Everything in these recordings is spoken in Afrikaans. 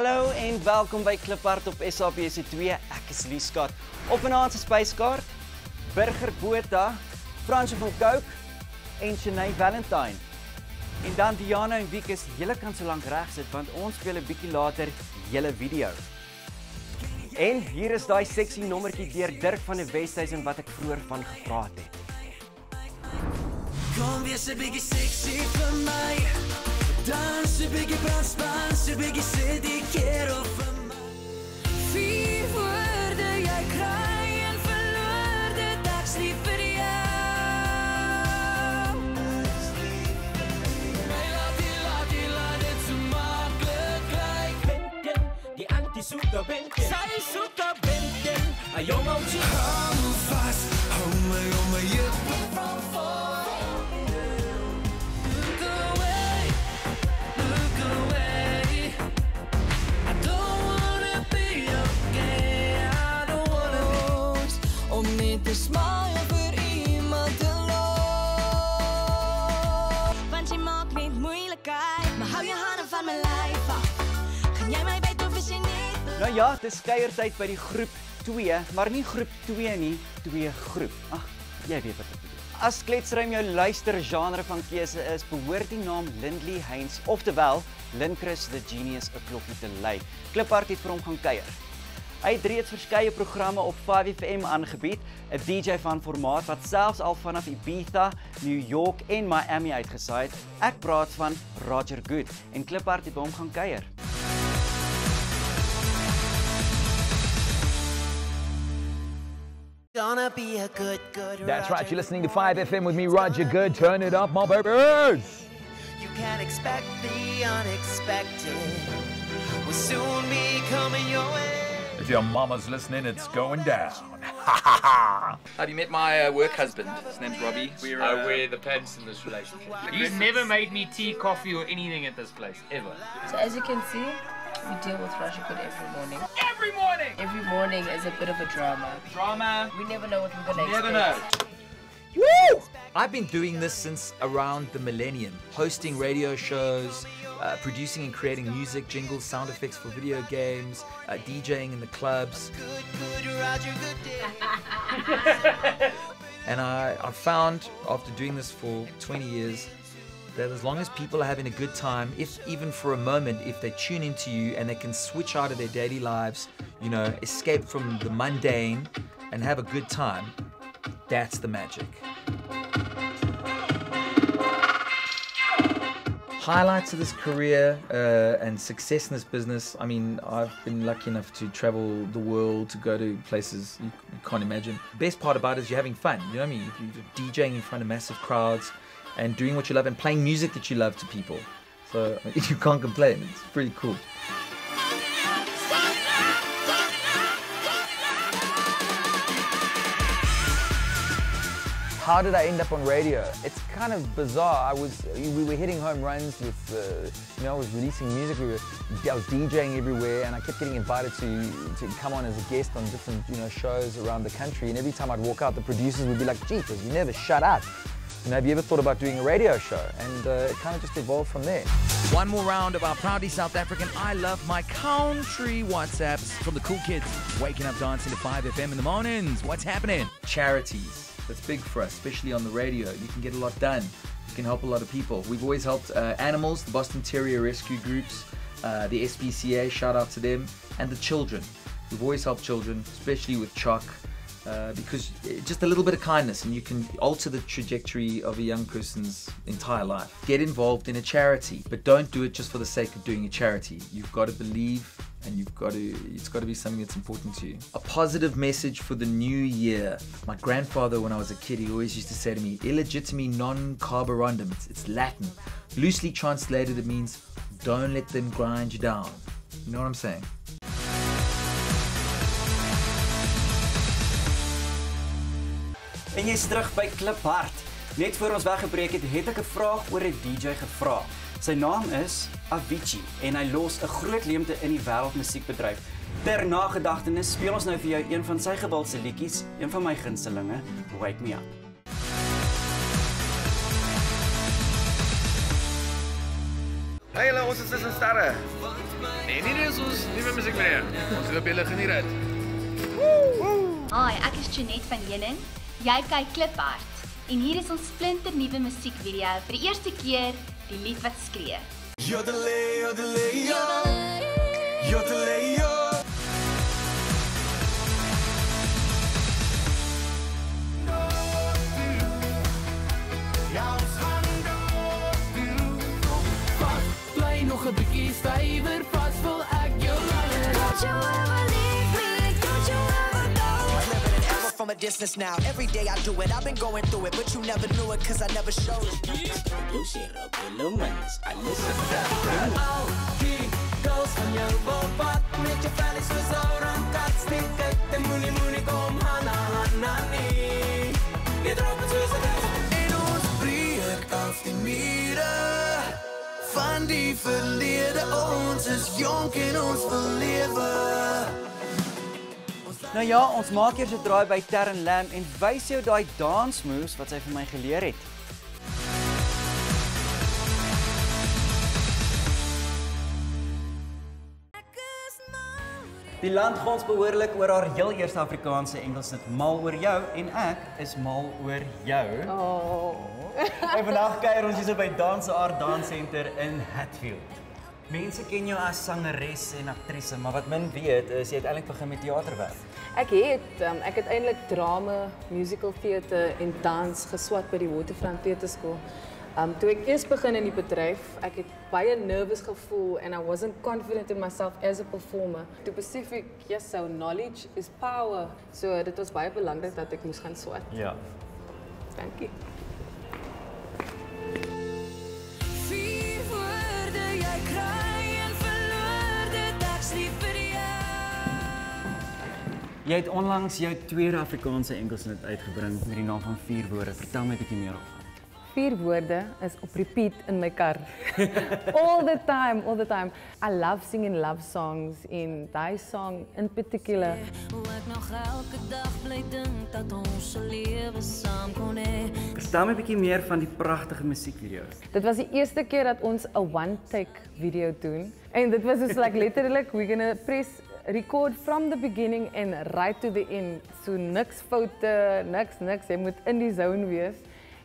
Hallo en welkom by Kliphard op SABC2. Ek is Lee Scott. Op vanaand se spyskaart: Burger Botha, Fransje van Coke en Shanae Valentine. En dan Diana en Wiekus, julle kan so lank reg sit want ons speel 'n bietjie later julle video. En hier is daai seksie nommertjie deur Dirk van die Westhuizen wat ek vroeër van gepraat het. Kom wees 'n bietjie sexy vir my. Dans 'n bietjie brandspaan, 'n bietjie sê die quiero vir my. Vier woorde jy kry en verloor ek sleep vir jou. My laat die laat die laat dit so maklik lyk. Benten, die anti-Sutter Benten. Sy soek op binten. Een jong oudje. Hou me vas, hou my om my heupe Nou ja, dis kuiertyd by die groep 2, maar nie groep 2 nie, 2 groep. Ag, jy weet wat ek bedoel. As kletsruim jou luister genre van keuse is, behoort die naam Lindley Heinz, oftewel Lindchris the Genius 'n klokkie te lei. Kliphard het vir hom gaan kuier. Hy het reeds verskeie programme op 5FM aangebied, 'n DJ van formaat wat selfs al vanaf Ibiza, New York en Miami uitgesaai het. Ek praat van Roger Good en Kliphard het hom gaan kuier. Gonna be a good, good That's right, you're listening to 5FM with me, Roger Good. Turn it up, my babies! You can't expect the unexpected. Will soon be coming your way. If your mama's listening, it's going down. Have you met my uh, work husband? His name's Robbie. We're, I uh, wear the pants in this relationship. He's never made me tea, coffee, or anything at this place, ever. So as you can see, we deal with Roger Good every morning. Every morning. Every morning is a bit of a drama. Drama. We never know what we're gonna Never know. expect. I've been doing this since around the millennium, hosting radio shows, uh, producing and creating music, jingles, sound effects for video games, uh, DJing in the clubs. Good, good Roger Good. And I, I found after doing this for 20 years that as long as people are having a good time, if even for a moment, if they tune into you and they can switch out of their daily lives, you know, escape from the mundane and have a good time, that's the magic. Highlights of this career uh, and success in this business. I mean, I've been lucky enough to travel the world, to go to places you, can't imagine. Best part about it is you're having fun. You know what I mean? You're DJing in front of massive crowds and doing what you love and playing music that you love to people. So you can't complain. It's pretty cool. How did I end up on radio? It's kind of bizarre. I was, we were hitting home runs with, uh, you know, I was releasing music. We were, I was DJing everywhere, and I kept getting invited to to come on as a guest on different, you know, shows around the country. And every time I'd walk out, the producers would be like, "Jeepers, you never shut up." You know, have you ever thought about doing a radio show? And uh, it kind of just evolved from there. One more round of our proudly South African I Love My Country WhatsApps from the cool kids waking up dancing to 5FM in the mornings. What's happening? Charities. That's big for us, especially on the radio. You can get a lot done. You can help a lot of people. We've always helped uh, animals, the Boston Terrier Rescue Groups, uh, the SPCA, shout out to them, and the children. We've always helped children, especially with chalk, uh, because just a little bit of kindness and you can alter the trajectory of a young person's entire life. Get involved in a charity, but don't do it just for the sake of doing a charity. You've got to believe and you've got to it's got to be something that's important to you. A positive message for the new year. My grandfather when I was a kid he always used to say to me, illegitimi non carborundum. It's, it's Latin. Loosely translated it means don't let them grind you down. You know what I'm saying? En jy's terug by Kliphard. Net voor ons weggebreek het, het ek 'n vraag oor 'n DJ gevra. Sy naam is Avicii en hy los 'n groot leemte in die wêreldmusiekbedryf. Ter nagedagtenis speel ons nou vir jou een van sy gewildste liedjies, een van my gunstelinge, Wake Me Up. Hey, hulle, ons is tussen sterre. Nee, nie dis ons nuwe musiekvideo. Ons hoop julle geniet dit. Hi, ek is Janet van Heuning. Jy kyk Kliphard en hier is ons splinter nuwe musiekvideo vir die eerste keer, die lied wat skree. Yodelay, yodelay, yo. Yodelay, yo. Bly nog 'n bietjie stywer, vas wil a distance now. Every day I do it, I've been going through it, but you never knew it, cause I never showed it. Producir volúmenes a Aquí goes your robot, mit je vrijdag zo zo'n In die mieren. Van die ons is jonk in ons verleven. Nou ja, ons maak eers 'n draai by Terren Lam en wys jou daai dance moves wat sy vir my geleer het. Die land gons behoorlik oor haar heel eerste Afrikaanse Engelsnit mal oor jou en ek is mal oor jou. Oh. En vandag kuier ons hier so by Dance Art Dance Center in Hatfield. Mense ken jou as sangeres en aktrise, maar wat min weet is jy het eintlik begin met teaterwerk. Ek het um, ek het eintlik drama, musical theater en dans geswat by die Waterfront Theaterskool. Um toe ek eers begin in die bedryf, ek het baie nervous gevoel and I wasn't confident in myself as a performer. Toe besef ek, yes, so knowledge is power. So dit was baie belangrik dat ek moes gaan swat. Ja. Dankie. Jy het onlangs jou tweede Afrikaanse Engelsnit uitgebring met die naam van Vier Woorde. Vertel my 'n bietjie meer oor. Vier woorde is op repeat in my kar. all the time, all the time. I love singing love songs in daai song in particular. Hoe ek nog elke dag bly dink dat ons se lewe saam kon hê. Vertel my 'n bietjie meer van die pragtige musiekvideo. Dit was die eerste keer dat ons 'n one take video doen. En dit was dus like letterlik we're going to press record from the beginning and right to the end. So niks foute, niks niks. Jy moet in die zone wees.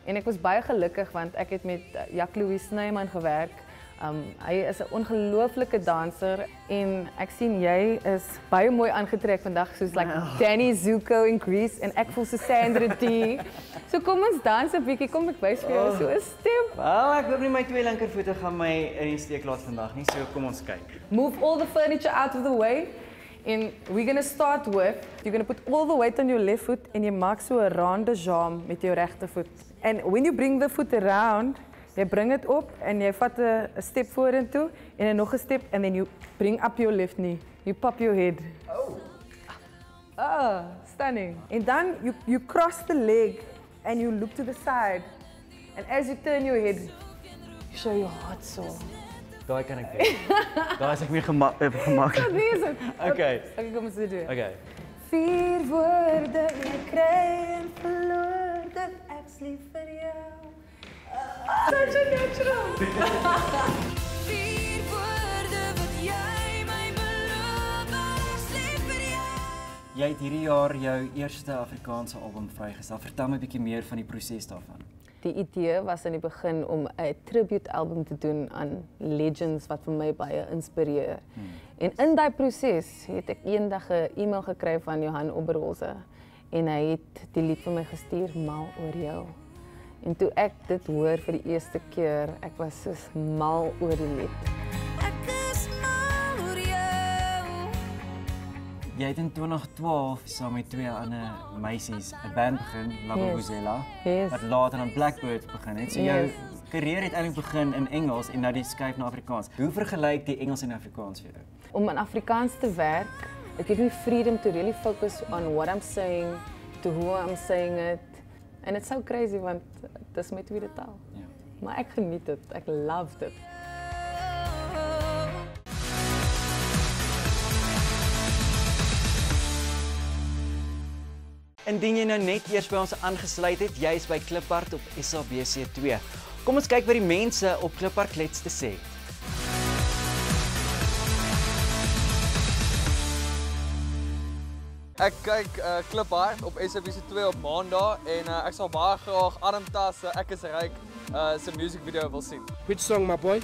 En ek was baie gelukkig want ek het met eh, Jack Louis Snyman gewerk. Um hy is 'n ongelooflike danser en ek sien jy is baie mooi aangetrek vandag soos like Danny Zuko in Greece en ek voel so Sandra Dee. So kom ons dans 'n bietjie. Kom ek wys vir jou so 'n stem. Wel, ek hoop nie my twee linkervoete gaan my in die steek laat vandag nie. So kom ons kyk. Move all the furniture out of the way. And we're going to start with, you're going to put all the weight on your left foot and you jy maak so 'n ronde jam met jou regte voet. And when you bring the foot around, jy bring it dit op en jy vat 'n 'n step vorentoe en dan nog 'n step and then you bring up your left knee. You pop your head. Oh. Ah, stunning. And then you you cross the leg and you look to the side. And as you turn your head, you show your heart so. Daai kan ek doen. Daai is ek meer gema eh, gemaklik. Wat is dit? Okay. Okay, kom ons doen. Okay. Vier woorde jy kry en verloor dit ek's lief vir jou. Such a natural. Vier woorde wat jy my beloof, ek's lief vir jou. Jy het hierdie jaar jou eerste Afrikaanse album vrygestel. Vertel my 'n bietjie meer van die proses daarvan. Die idee was in die begin om 'n tribute album te doen aan legends wat vir my baie inspireer. Hmm. En in daai proses het ek eendag 'n e-mail gekry van Johan Oberholze en hy het die lied vir my gestuur mal oor jou. En toe ek dit hoor vir die eerste keer, ek was soos mal oor die lied. Jy het in 2012 saam met twee ander meisies 'n band begin, Lava Yes. Wat later aan Blackbird begin het. So jou Yes. karier het eintlik begin in Engels en nou die skuif na Afrikaans. Hoe vergelyk die Engels en Afrikaans vir jou? om in Afrikaans te werk, it gives me freedom to really focus on what I'm saying, to who I'm saying it. And it's so crazy want dis my tweede taal. Ja. Maar ek geniet dit. Ek love dit. Indien jy nou net eers by ons aangesluit het, jy is by Kliphard op SABC2. Kom ons kyk wat die mense op Kliphard klets te sê het. Ek kyk eh, uh, Kliphard op SABC2 op Maandag en uh, ek sal baie graag Armtasse, uh, ek is ryk uh, se music video wil sien. Which song my boy?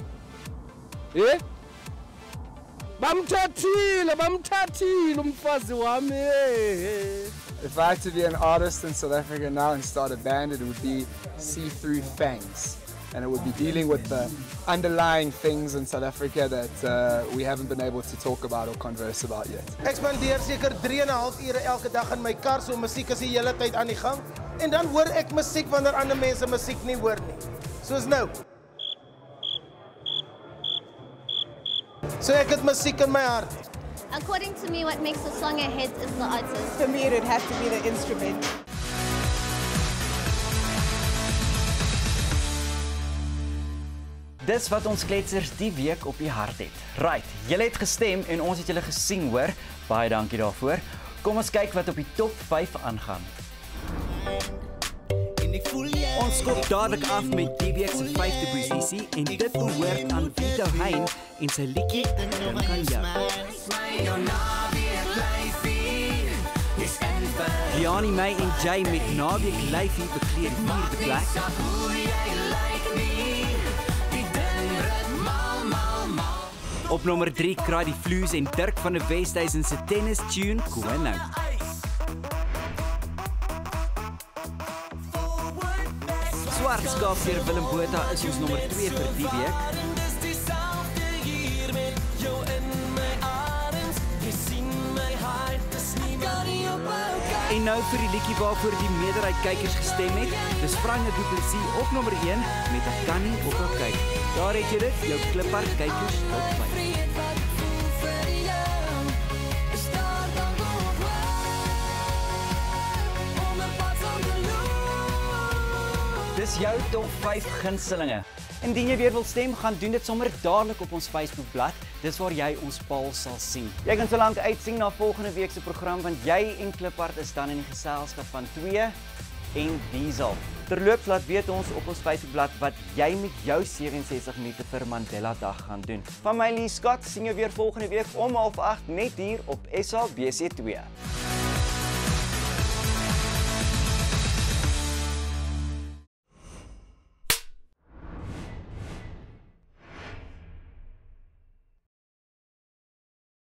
Eh? Bamthathile, bamthathile umfazi wami. Hey, hey. If I had to be an artist in South Africa now and start a band, it would be See Through Fangs. And it would be dealing with the underlying things in South Africa that uh, we haven't been able to talk about or converse about yet. Ek spandeer seker 3 en 'n half ure elke dag in my kar, so musiek is die hele tyd aan die gang. En dan hoor ek musiek wanneer ander mense musiek nie hoor nie. Soos nou. So ek het musiek in my hart. According to me, what makes a song a hit is the artist. For me, it would have to be the instrument. Dis wat ons kletsers die week op die hart het. Right, julle het gestem en ons het julle gesien hoor. Baie dankie daarvoor. Kom ons kyk wat op die top 5 aangaan. Ons skop dadelik af met die week se 5de posisie en dit behoort aan Vito Hein en sy liedjie Dink aan jou. Jani May en Jay met Naweek Lyfie bekleed die vierde plek. Op nommer 3 kraai die Flues en Dirk van der Westhuizen se tennis tune Koning. Swart skaap deur Willem Botha is ons nommer 2 vir die week. En nou vir die liedjie waarvoor die meerderheid kykers gestem het. Dis Frange Du Plessis op nommer 1 met 'n kan nie op haar kyk. Daar het jy dit, jou klippar kykers tot 5. Dis jou top 5 gunstelinge. Indien jy weer wil stem, gaan doen dit sommer dadelik op ons Facebookblad. Dis waar jy ons paal sal sien. Jy kan solank uitsien na volgende week se program want jy en Kliphard is dan in die geselskap van 2 en Diesel. Terloops laat weet ons op ons Facebookblad wat jy met jou 67 minute vir Mandela Dag gaan doen. Van my Lee Scott sien jou weer volgende week om 08:30 net hier op SABC2.